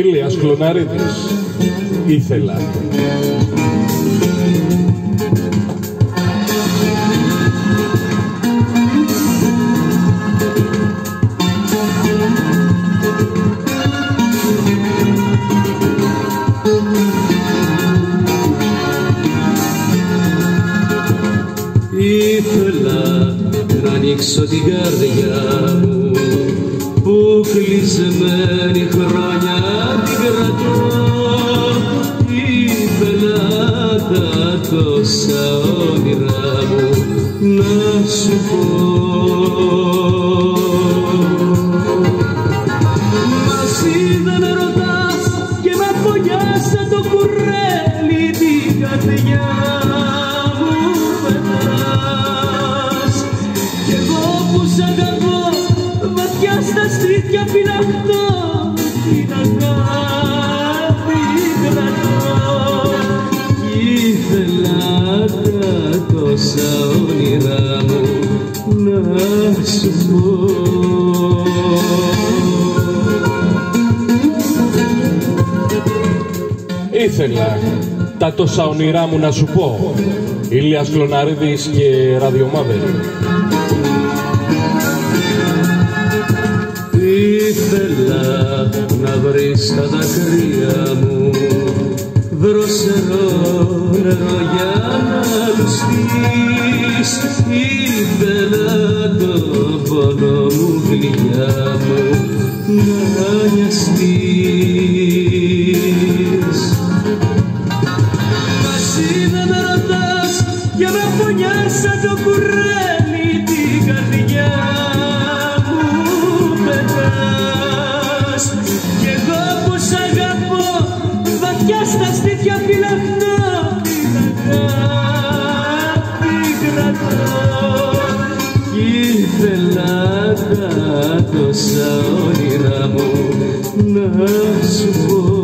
Ηλίας Κλωναρίδης. Ήθελα. Ήθελα να ανοίξω την καρδιά μου που κλεισμένη χρόνια την κρατώ. Ήθελα τα τόσα όνειρά μου να σου πω. Μαζί δεν ρωτάς και με απογιάσα το κουρέλι την καρδιά μου πετάς Κι εγώ που σ' αγαπώ βαθιά στα στήθια φυλαχτώ την αγάπη κρατώ Κι ήθελα τα τόσα όνειρά μου να σου πω Ήθελα τα τόσα όνειρά μου να σου πω. Ηλίας Κλωναρίδης και Ραδιομάδερ. Βρεις τα δάκρυα μου. Δροσερό νερό για να λουστείς Ήθελα το πόνο μου γλυκιά μου να νοιαστείς Μαζί δεν με ρωτάς και με φωνιάσα το κουρέλι στα στήθια φυλαχτώ την αγάπη κρατώ Κι ήθελα τα τόσα όνειρά μου να σου πω